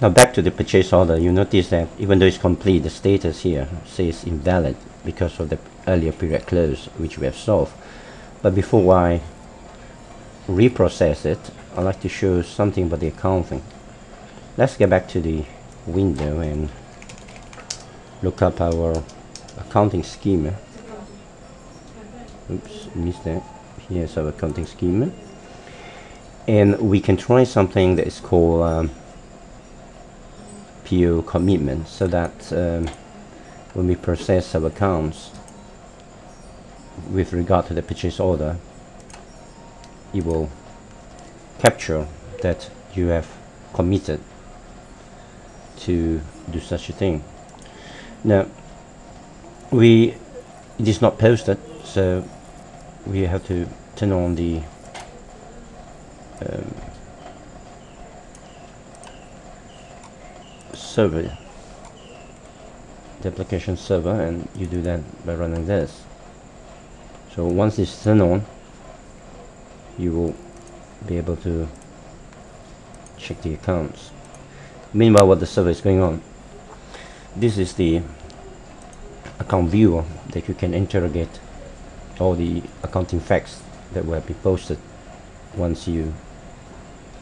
Now back to the purchase order, you notice that even though it's complete, the status here says invalid because of the earlier period close, which we have solved. But before I reprocess it, I'd like to show something about the accounting. Let's get back to the window and look up our accounting schema. Oops, missed that. Here's our accounting schema. And we can try something that is called um, PO commitment so that um, when we process our accounts with regard to the purchase order it will capture that you have committed to do such a thing. Now we it is not posted so we have to turn on the um, server the application server and you do that by running this. So once it's turned on you will be able to check the accounts. Meanwhile what the server is going on this is the account viewer that you can interrogate all the accounting facts that will be posted once you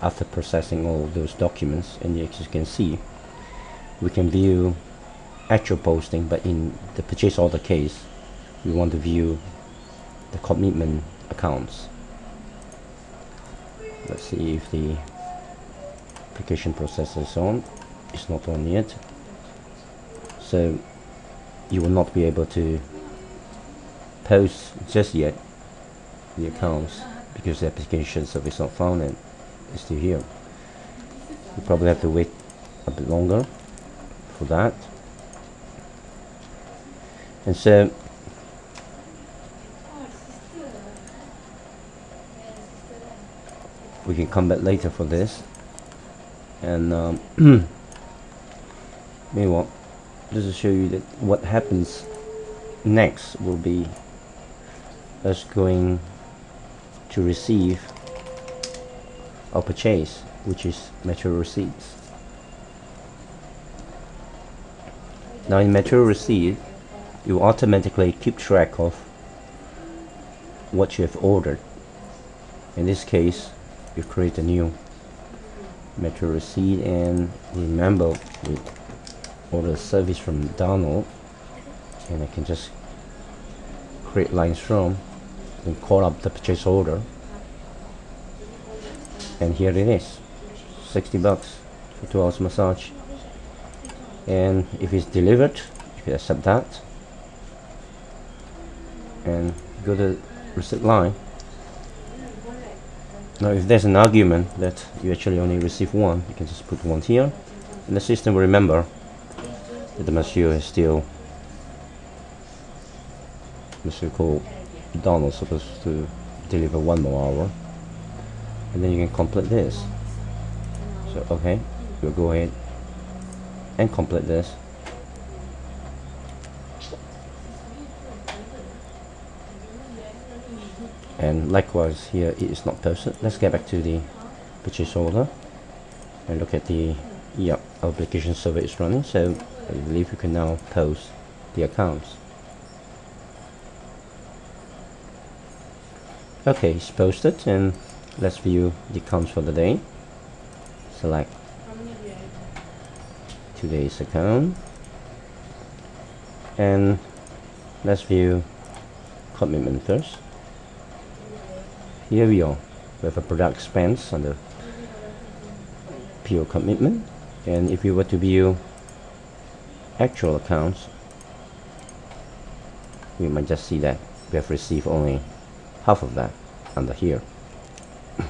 after processing all those documents and as you can see we can view actual posting but in the purchase order case we want to view the commitment accounts. Let's see if the application processor is on. It's not on yet. So you will not be able to post just yet the accounts because the application service not found and it's still here. You probably have to wait a bit longer for that. And so we can come back later for this. And um, meanwhile just to show you that what happens next will be us going to receive our purchase which is material receipts now in material receipt you automatically keep track of what you have ordered. In this case you create a new material receipt and remember we order a service from Donald and I can just create lines from and call up the purchase order. And here it is 60 bucks for two hours massage and if it's delivered you can accept that and go to receipt line. Now if there's an argument that you actually only receive one, you can just put one here. And the system will remember that the monsieur is still monsieur called Donald supposed to deliver one more hour. And then you can complete this. So okay we'll go ahead and complete this. And likewise here it is not posted let's get back to the purchase order and look at the yep application server is running. So I believe you can now post the accounts. Okay it's posted and let's view the accounts for the day. Select today's account. And let's view commitment first. Here we are. With a product expense under PO commitment. And if we were to view actual accounts we might just see that we have received only half of that under here